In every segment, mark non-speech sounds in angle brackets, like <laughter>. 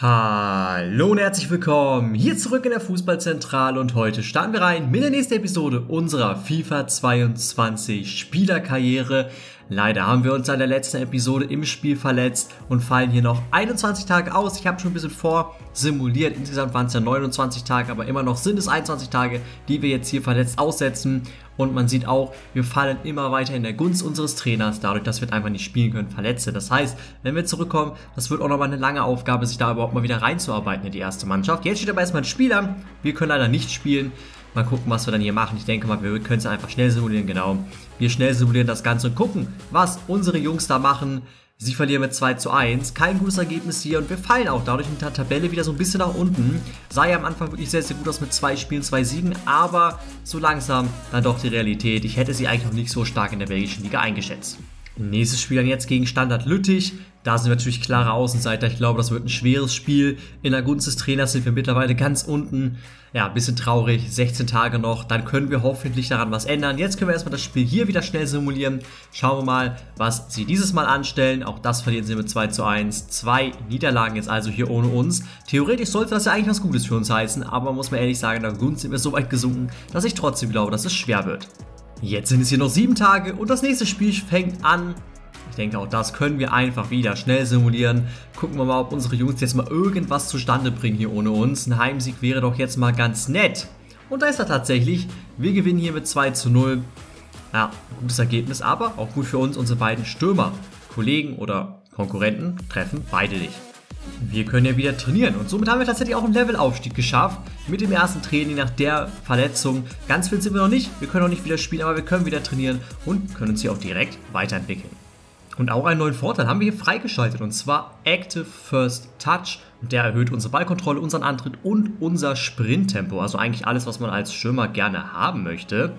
Hallo und herzlich willkommen hier zurück in der Fußballzentrale und heute starten wir rein mit der nächsten Episode unserer FIFA 22 Spielerkarriere. Leider haben wir uns an der letzten Episode im Spiel verletzt und fallen hier noch 21 Tage aus. Ich habe schon ein bisschen vorsimuliert. Insgesamt waren es ja 29 Tage, aber immer noch sind es 21 Tage, die wir jetzt hier verletzt aussetzen. Und man sieht auch, wir fallen immer weiter in der Gunst unseres Trainers, dadurch, dass wir einfach nicht spielen können, Verletzte. Das heißt, wenn wir zurückkommen, das wird auch nochmal eine lange Aufgabe, sich da überhaupt mal wieder reinzuarbeiten in die erste Mannschaft. Jetzt steht aber erstmal ein Spieler. Wir können leider nicht spielen. Mal gucken, was wir dann hier machen. Ich denke mal, wir können es einfach schnell simulieren, genau. Wir schnell simulieren das Ganze und gucken, was unsere Jungs da machen. Sie verlieren mit 2 zu 1. Kein gutes Ergebnis hier und wir fallen auch dadurch in der Tabelle wieder so ein bisschen nach unten. Sah ja am Anfang wirklich sehr, sehr gut aus mit zwei Spielen, zwei Siegen, aber so langsam dann doch die Realität. Ich hätte sie eigentlich noch nicht so stark in der belgischen Liga eingeschätzt. Nächstes Spiel dann jetzt gegen Standard Lüttich. Da sind wir natürlich klare Außenseiter. Ich glaube, das wird ein schweres Spiel. In der Gunst des Trainers sind wir mittlerweile ganz unten. Ja, ein bisschen traurig. 16 Tage noch. Dann können wir hoffentlich daran was ändern. Jetzt können wir erstmal das Spiel hier wieder schnell simulieren. Schauen wir mal, was sie dieses Mal anstellen. Auch das verlieren sie mit 2 zu 1. Zwei Niederlagen jetzt also hier ohne uns. Theoretisch sollte das ja eigentlich was Gutes für uns heißen. Aber muss man ehrlich sagen, in der Gunst sind wir so weit gesunken, dass ich trotzdem glaube, dass es schwer wird. Jetzt sind es hier noch sieben Tage und das nächste Spiel fängt an ich denke, auch das können wir einfach wieder schnell simulieren. Gucken wir mal, ob unsere Jungs jetzt mal irgendwas zustande bringen hier ohne uns. Ein Heimsieg wäre doch jetzt mal ganz nett. Und da ist er tatsächlich. Wir gewinnen hier mit 2 zu 0. Ja, gutes Ergebnis, aber auch gut für uns. Unsere beiden Stürmer, Kollegen oder Konkurrenten treffen beide nicht. Wir können ja wieder trainieren und somit haben wir tatsächlich auch einen Levelaufstieg geschafft mit dem ersten Training nach der Verletzung. Ganz viel sind wir noch nicht, wir können noch nicht wieder spielen, aber wir können wieder trainieren und können uns hier auch direkt weiterentwickeln. Und auch einen neuen Vorteil haben wir hier freigeschaltet und zwar Active First Touch. Und der erhöht unsere Ballkontrolle, unseren Antritt und unser Sprinttempo. Also eigentlich alles, was man als Stürmer gerne haben möchte.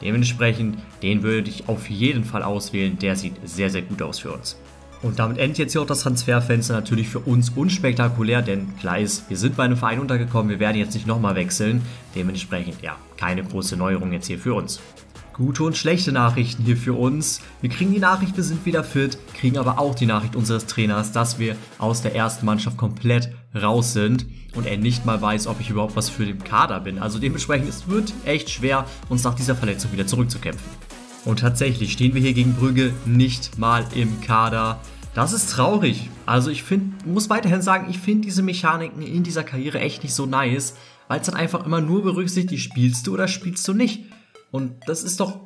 Dementsprechend, den würde ich auf jeden Fall auswählen. Der sieht sehr, sehr gut aus für uns. Und damit endet jetzt hier auch das Transferfenster natürlich für uns unspektakulär, denn klar ist, wir sind bei einem Verein untergekommen, wir werden jetzt nicht nochmal wechseln. Dementsprechend, ja, keine große Neuerung jetzt hier für uns gute und schlechte Nachrichten hier für uns. Wir kriegen die Nachricht, wir sind wieder fit, kriegen aber auch die Nachricht unseres Trainers, dass wir aus der ersten Mannschaft komplett raus sind und er nicht mal weiß, ob ich überhaupt was für den Kader bin. Also dementsprechend, es wird echt schwer, uns nach dieser Verletzung wieder zurückzukämpfen. Und tatsächlich stehen wir hier gegen Brügge nicht mal im Kader. Das ist traurig. Also ich finde, muss weiterhin sagen, ich finde diese Mechaniken in dieser Karriere echt nicht so nice, weil es dann einfach immer nur berücksichtigt, spielst du oder spielst du nicht. Und das ist doch,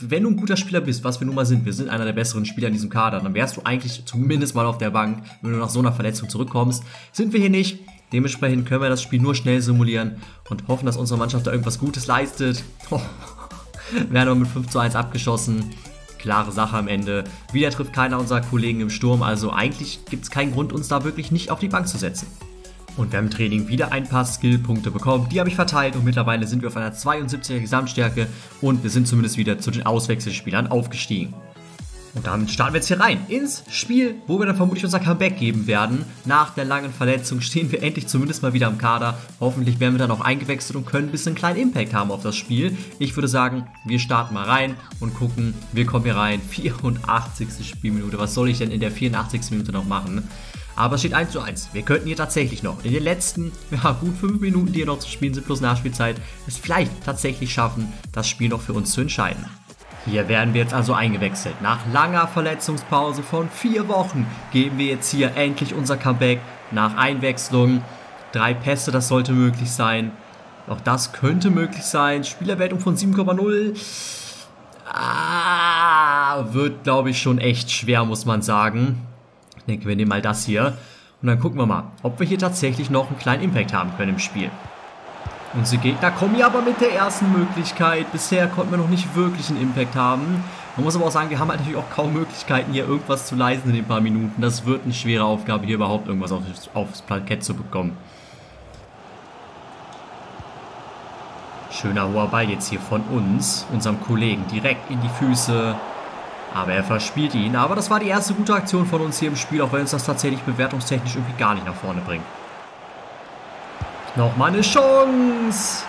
wenn du ein guter Spieler bist, was wir nun mal sind, wir sind einer der besseren Spieler in diesem Kader, dann wärst du eigentlich zumindest mal auf der Bank, wenn du nach so einer Verletzung zurückkommst. Sind wir hier nicht. Dementsprechend können wir das Spiel nur schnell simulieren und hoffen, dass unsere Mannschaft da irgendwas Gutes leistet. <laughs> Oh, werden wir mit 5 zu 1 abgeschossen. Klare Sache am Ende. Wieder trifft keiner unserer Kollegen im Sturm, also eigentlich gibt es keinen Grund, uns da wirklich nicht auf die Bank zu setzen. Und wir haben im Training wieder ein paar Skillpunkte bekommen. Die habe ich verteilt und mittlerweile sind wir auf einer 72er Gesamtstärke und wir sind zumindest wieder zu den Auswechselspielern aufgestiegen. Und damit starten wir jetzt hier rein ins Spiel, wo wir dann vermutlich unser Comeback geben werden. Nach der langen Verletzung stehen wir endlich zumindest mal wieder im Kader. Hoffentlich werden wir dann auch eingewechselt und können ein bisschen einen kleinen Impact haben auf das Spiel. Ich würde sagen, wir starten mal rein und gucken. Wir kommen hier rein. <laughs> 84. Spielminute. Was soll ich denn in der 84. Minute noch machen? Aber es steht 1 zu 1. Wir könnten hier tatsächlich noch in den letzten, ja, gut 5 Minuten, die hier noch zu spielen sind, plus Nachspielzeit, es vielleicht tatsächlich schaffen, das Spiel noch für uns zu entscheiden. Hier werden wir jetzt also eingewechselt. Nach langer Verletzungspause von 4 Wochen geben wir jetzt hier endlich unser Comeback nach Einwechslung. Drei Pässe, das sollte möglich sein. Auch das könnte möglich sein. Spielerwertung von 7,0. Ah, wird, glaube ich, schon echt schwer, muss man sagen. Ich denke, wir nehmen mal das hier. Und dann gucken wir mal, ob wir hier tatsächlich noch einen kleinen Impact haben können im Spiel. Unsere Gegner kommen hier aber mit der ersten Möglichkeit. Bisher konnten wir noch nicht wirklich einen Impact haben. Man muss aber auch sagen, wir haben halt natürlich auch kaum Möglichkeiten, hier irgendwas zu leisten in den paar Minuten. Das wird eine schwere Aufgabe, hier überhaupt irgendwas aufs, aufs Parkett zu bekommen. Schöner hoher Ball jetzt hier von uns, unserem Kollegen, direkt in die Füße. Aber er verspielt ihn. Aber das war die erste gute Aktion von uns hier im Spiel, auch wenn uns das tatsächlich bewertungstechnisch irgendwie gar nicht nach vorne bringt. Nochmal eine Chance.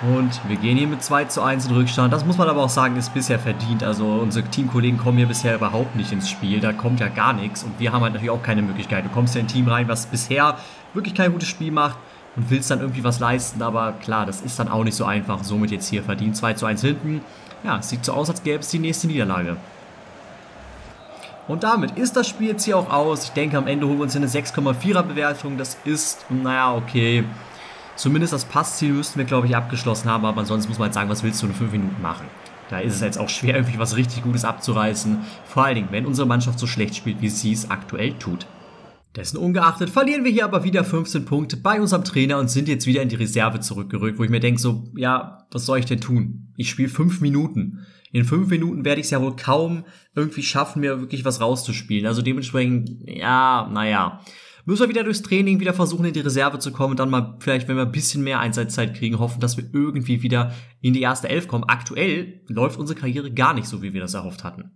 Und wir gehen hier mit 2 zu 1 in Rückstand. Das muss man aber auch sagen, ist bisher verdient. Also unsere Teamkollegen kommen hier bisher überhaupt nicht ins Spiel. Da kommt ja gar nichts. Und wir haben halt natürlich auch keine Möglichkeit. Du kommst in ein Team rein, was bisher wirklich kein gutes Spiel macht und willst dann irgendwie was leisten. Aber klar, das ist dann auch nicht so einfach. Somit jetzt hier verdient 2 zu 1 hinten. Ja, es sieht so aus, als gäbe es die nächste Niederlage. Und damit ist das Spiel jetzt hier auch aus. Ich denke, am Ende holen wir uns eine 6,4er Bewertung. Das ist, naja, okay. Zumindest das Passziel müssten wir, glaube ich, abgeschlossen haben. Aber ansonsten muss man halt sagen, was willst du in 5 Minuten machen? Da ist es jetzt auch schwer, <laughs> irgendwie was richtig Gutes abzureißen. Vor allen Dingen, wenn unsere Mannschaft so schlecht spielt, wie sie es aktuell tut. Dessen ungeachtet verlieren wir hier aber wieder 15 Punkte bei unserem Trainer und sind jetzt wieder in die Reserve zurückgerückt, wo ich mir denke so, ja, was soll ich denn tun? Ich spiele 5 Minuten. In 5 Minuten werde ich es ja wohl kaum irgendwie schaffen, mir wirklich was rauszuspielen. Also dementsprechend, ja, naja. Müssen wir wieder durchs Training wieder versuchen, in die Reserve zu kommen und dann mal vielleicht, wenn wir ein bisschen mehr Einsatzzeit kriegen, hoffen, dass wir irgendwie wieder in die erste Elf kommen. Aktuell läuft unsere Karriere gar nicht so, wie wir das erhofft hatten.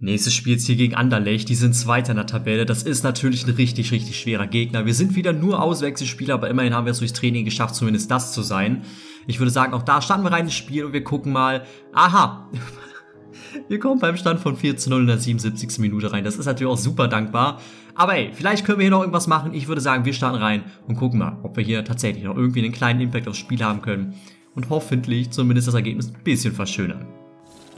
Nächstes Spiel jetzt hier gegen Anderlecht, die sind Zweiter in der Tabelle. Das ist natürlich ein richtig, richtig schwerer Gegner. Wir sind wieder nur Auswechselspieler, aber immerhin haben wir es durchs Training geschafft, zumindest das zu sein. Ich würde sagen, auch da starten wir rein ins Spiel und wir gucken mal. Aha! <laughs> Wir kommen beim Stand von 4 zu 0 in der 77. Minute rein. Das ist natürlich auch super dankbar. Aber ey, vielleicht können wir hier noch irgendwas machen. Ich würde sagen, wir starten rein und gucken mal, ob wir hier tatsächlich noch irgendwie einen kleinen Impact aufs Spiel haben können. Und hoffentlich zumindest das Ergebnis ein bisschen verschönern.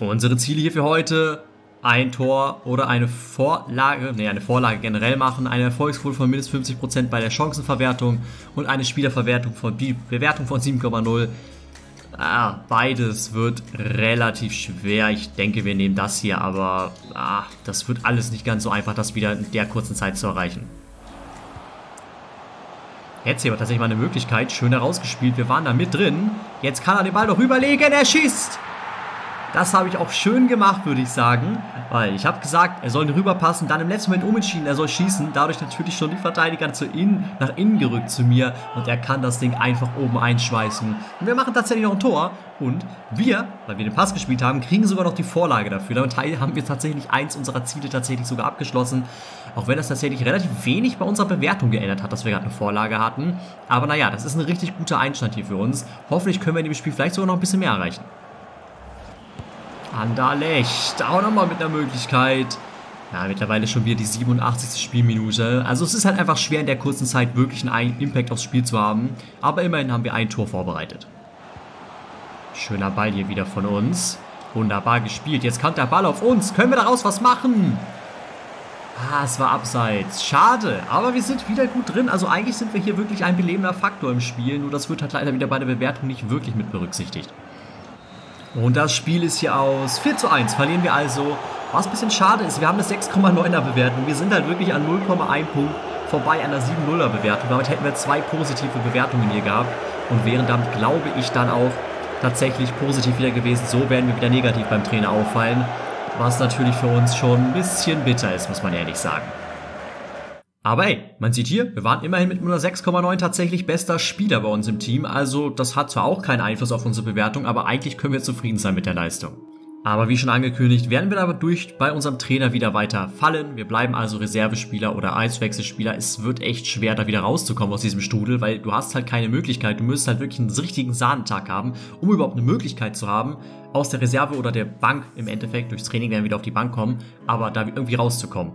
Unsere Ziele hier für heute ein Tor oder eine Vorlage, nee, eine Vorlage generell machen, eine Erfolgsquote von mindestens 50% bei der Chancenverwertung und eine Spielerverwertung von Bewertung von 7,0. Ah, beides wird relativ schwer. Ich denke, wir nehmen das hier, aber ah, das wird alles nicht ganz so einfach, das wieder in der kurzen Zeit zu erreichen. Jetzt hier aber tatsächlich mal eine Möglichkeit. Schön herausgespielt. Wir waren da mit drin. Jetzt kann er den Ball doch rüberlegen. Er schießt. Das habe ich auch schön gemacht, würde ich sagen. Weil ich habe gesagt, er soll rüberpassen, dann im letzten Moment umentschieden, er soll schießen. Dadurch natürlich schon die Verteidiger zu innen, nach innen gerückt zu mir. Und er kann das Ding einfach oben einschweißen. Und wir machen tatsächlich noch ein Tor. Und wir, weil wir den Pass gespielt haben, kriegen sogar noch die Vorlage dafür. Damit haben wir tatsächlich eins unserer Ziele tatsächlich sogar abgeschlossen. Auch wenn das tatsächlich relativ wenig bei unserer Bewertung geändert hat, dass wir gerade eine Vorlage hatten. Aber naja, das ist ein richtig guter Einstand hier für uns. Hoffentlich können wir in dem Spiel vielleicht sogar noch ein bisschen mehr erreichen. Anderlecht, auch nochmal mit einer Möglichkeit. Ja, mittlerweile schon wieder die 87. Spielminute. Also es ist halt einfach schwer in der kurzen Zeit wirklich einen Impact aufs Spiel zu haben. Aber immerhin haben wir ein Tor vorbereitet. Schöner Ball hier wieder von uns. Wunderbar gespielt. Jetzt kommt der Ball auf uns. Können wir daraus was machen? Ah, es war abseits. Schade, aber wir sind wieder gut drin. Also eigentlich sind wir hier wirklich ein belebender Faktor im Spiel. Nur das wird halt leider wieder bei der Bewertung nicht wirklich mit berücksichtigt. Und das Spiel ist hier aus. 4 zu 1 verlieren wir also. Was ein bisschen schade ist, wir haben eine 6,9er Bewertung. Wir sind halt wirklich an 0,1 Punkt vorbei an der 7,0er Bewertung. Damit hätten wir zwei positive Bewertungen hier gehabt und wären damit, glaube ich, dann auch tatsächlich positiv wieder gewesen. So werden wir wieder negativ beim Trainer auffallen. Was natürlich für uns schon ein bisschen bitter ist, muss man ehrlich sagen. Aber ey, man sieht hier, wir waren immerhin mit nur 6,9 tatsächlich bester Spieler bei uns im Team. Also das hat zwar auch keinen Einfluss auf unsere Bewertung, aber eigentlich können wir zufrieden sein mit der Leistung. Aber wie schon angekündigt, werden wir dadurch bei unserem Trainer wieder weiter fallen. Wir bleiben also Reservespieler oder Eiswechselspieler. Es wird echt schwer, da wieder rauszukommen aus diesem Strudel, weil du hast halt keine Möglichkeit. Du müsstest halt wirklich einen richtigen Sahnentag haben, um überhaupt eine Möglichkeit zu haben, aus der Reserve oder der Bank im Endeffekt, durchs Training werden wir wieder auf die Bank kommen, aber da irgendwie rauszukommen.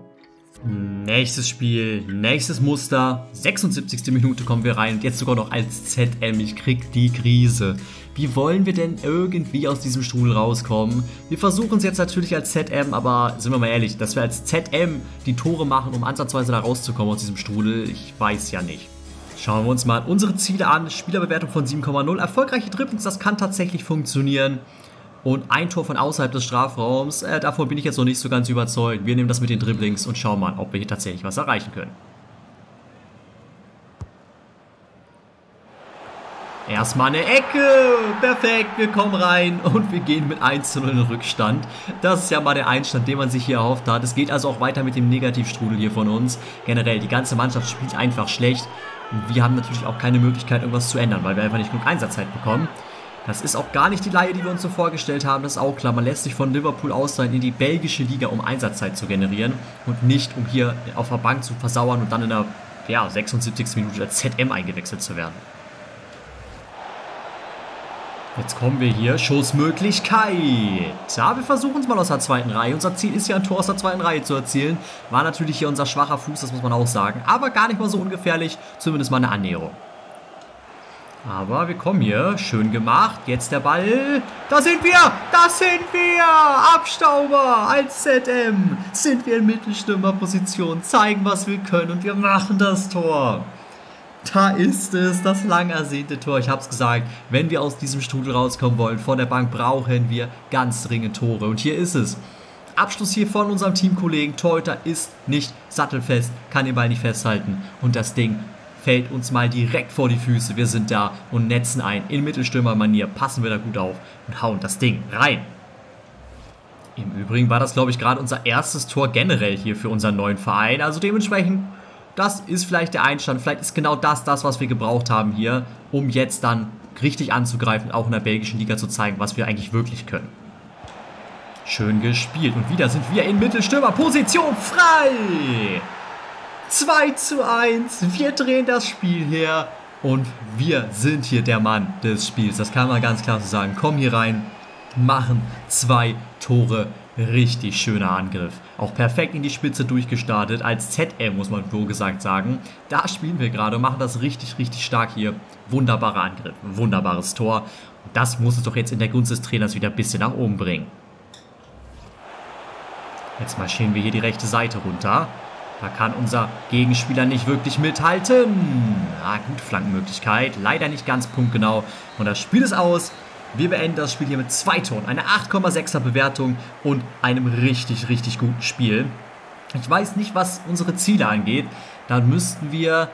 Nächstes Spiel, nächstes Muster. 76. Minute kommen wir rein und jetzt sogar noch als ZM. Ich krieg die Krise. Wie wollen wir denn irgendwie aus diesem Strudel rauskommen? Wir versuchen es jetzt natürlich als ZM, aber sind wir mal ehrlich, dass wir als ZM die Tore machen, um ansatzweise da rauszukommen aus diesem Strudel, ich weiß ja nicht. Schauen wir uns mal unsere Ziele an. Spielerbewertung von 7,0. Erfolgreiche Dribblings, das kann tatsächlich funktionieren. Und ein Tor von außerhalb des Strafraums, äh, davon bin ich jetzt noch nicht so ganz überzeugt. Wir nehmen das mit den Dribblings und schauen mal, ob wir hier tatsächlich was erreichen können. Erstmal eine Ecke. Perfekt, wir kommen rein und wir gehen mit 1 zu 0 in Rückstand. Das ist ja mal der Einstand, den man sich hier erhofft hat. Es geht also auch weiter mit dem Negativstrudel hier von uns. Generell, die ganze Mannschaft spielt einfach schlecht. Wir haben natürlich auch keine Möglichkeit, irgendwas zu ändern, weil wir einfach nicht genug Einsatzzeit bekommen. Das ist auch gar nicht die Laie, die wir uns so vorgestellt haben, das ist auch klar. Man lässt sich von Liverpool ausleihen in die belgische Liga, um Einsatzzeit zu generieren und nicht, um hier auf der Bank zu versauern und dann in der ja, 76. Minute als ZM eingewechselt zu werden. Jetzt kommen wir hier. Schussmöglichkeit. Ja, wir versuchen es mal aus der zweiten Reihe. Unser Ziel ist ja, ein Tor aus der zweiten Reihe zu erzielen. War natürlich hier unser schwacher Fuß, das muss man auch sagen. Aber gar nicht mal so ungefährlich. Zumindest mal eine Annäherung. Aber wir kommen hier. Schön gemacht. Jetzt der Ball. Da sind wir. Da sind wir. Abstauber als ZM. Sind wir in Mittelstürmerposition. Zeigen, was wir können. Und wir machen das Tor. Da ist es, das lang ersehnte Tor. Ich habe es gesagt, wenn wir aus diesem Strudel rauskommen wollen, von der Bank brauchen wir ganz dringend Tore. Und hier ist es. Abschluss hier von unserem Teamkollegen. Torhüter ist nicht sattelfest, kann den Ball nicht festhalten. Und das Ding fällt uns mal direkt vor die Füße. Wir sind da und netzen ein. In Mittelstürmermanier passen wir da gut auf und hauen das Ding rein. Im Übrigen war das, glaube ich, gerade unser erstes Tor generell hier für unseren neuen Verein. Also dementsprechend das ist vielleicht der Einstand. Vielleicht ist genau das das, was wir gebraucht haben hier, um jetzt dann richtig anzugreifen, auch in der belgischen Liga zu zeigen, was wir eigentlich wirklich können. Schön gespielt. Und wieder sind wir in Mittelstürmerposition frei. 2 zu 1. Wir drehen das Spiel her. Und wir sind hier der Mann des Spiels. Das kann man ganz klar so sagen. Kommen hier rein, machen zwei Tore Richtig schöner Angriff. Auch perfekt in die Spitze durchgestartet. Als ZM muss man so gesagt sagen. Da spielen wir gerade und machen das richtig, richtig stark hier. Wunderbarer Angriff. Wunderbares Tor. Und das muss es doch jetzt in der Gunst des Trainers wieder ein bisschen nach oben bringen. Jetzt marschieren wir hier die rechte Seite runter. Da kann unser Gegenspieler nicht wirklich mithalten. Ah, gute Flankenmöglichkeit. Leider nicht ganz punktgenau. Und das Spiel ist aus. Wir beenden das Spiel hier mit zwei Toren, einer 8,6er Bewertung und einem richtig, richtig guten Spiel. Ich weiß nicht, was unsere Ziele angeht. Da müssten wir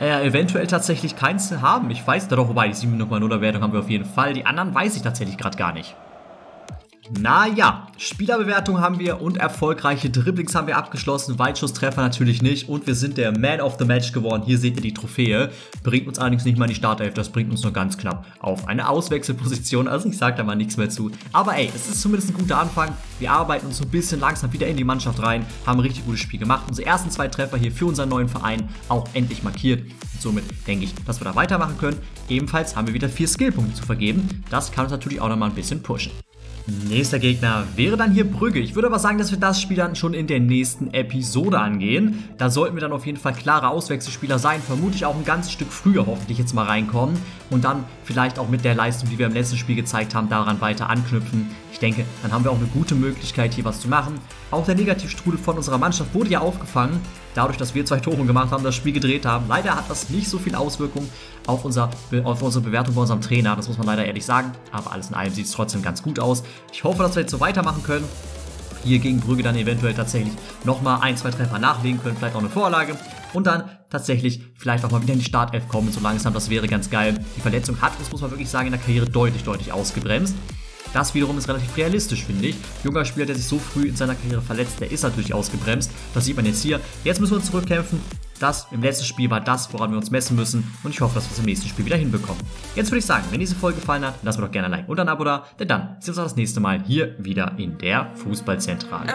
äh, eventuell tatsächlich keins haben. Ich weiß da doch, wobei die 7,0er Wertung haben wir auf jeden Fall. Die anderen weiß ich tatsächlich gerade gar nicht. Naja, Spielerbewertung haben wir und erfolgreiche Dribblings haben wir abgeschlossen, Weitschusstreffer natürlich nicht und wir sind der Man of the Match geworden. Hier seht ihr die Trophäe, bringt uns allerdings nicht mal in die Startelf, das bringt uns nur ganz knapp auf eine Auswechselposition, also ich sage da mal nichts mehr zu. Aber ey, es ist zumindest ein guter Anfang, wir arbeiten uns so ein bisschen langsam wieder in die Mannschaft rein, haben ein richtig gutes Spiel gemacht, unsere ersten zwei Treffer hier für unseren neuen Verein auch endlich markiert und somit denke ich, dass wir da weitermachen können. Ebenfalls haben wir wieder vier Skillpunkte zu vergeben, das kann uns natürlich auch nochmal ein bisschen pushen. Nächster Gegner wäre dann hier Brügge. Ich würde aber sagen, dass wir das Spiel dann schon in der nächsten Episode angehen. Da sollten wir dann auf jeden Fall klare Auswechselspieler sein. Vermutlich auch ein ganzes Stück früher hoffentlich jetzt mal reinkommen. Und dann vielleicht auch mit der Leistung, die wir im letzten Spiel gezeigt haben, daran weiter anknüpfen. Ich denke, dann haben wir auch eine gute Möglichkeit, hier was zu machen. Auch der Negativstrudel von unserer Mannschaft wurde ja aufgefangen. Dadurch, dass wir zwei Tore gemacht haben, das Spiel gedreht haben. Leider hat das nicht so viel Auswirkung auf, unser, auf unsere Bewertung bei unserem Trainer. Das muss man leider ehrlich sagen. Aber alles in allem sieht es trotzdem ganz gut aus. Ich hoffe, dass wir jetzt so weitermachen können. Hier gegen Brügge dann eventuell tatsächlich nochmal ein, zwei Treffer nachlegen können. Vielleicht auch eine Vorlage. Und dann tatsächlich vielleicht auch mal wieder in die Startelf kommen so langsam. Das wäre ganz geil. Die Verletzung hat uns, muss man wirklich sagen, in der Karriere deutlich, deutlich ausgebremst. Das wiederum ist relativ realistisch, finde ich. Junger Spieler, der sich so früh in seiner Karriere verletzt, der ist natürlich ausgebremst. Das sieht man jetzt hier. Jetzt müssen wir uns zurückkämpfen. Das im letzten Spiel war das, woran wir uns messen müssen. Und ich hoffe, dass wir es im nächsten Spiel wieder hinbekommen. Jetzt würde ich sagen, wenn diese Folge gefallen hat, lasst mir doch gerne ein Like und ein Abo da. Denn dann sehen wir uns das nächste Mal hier wieder in der Fußballzentrale.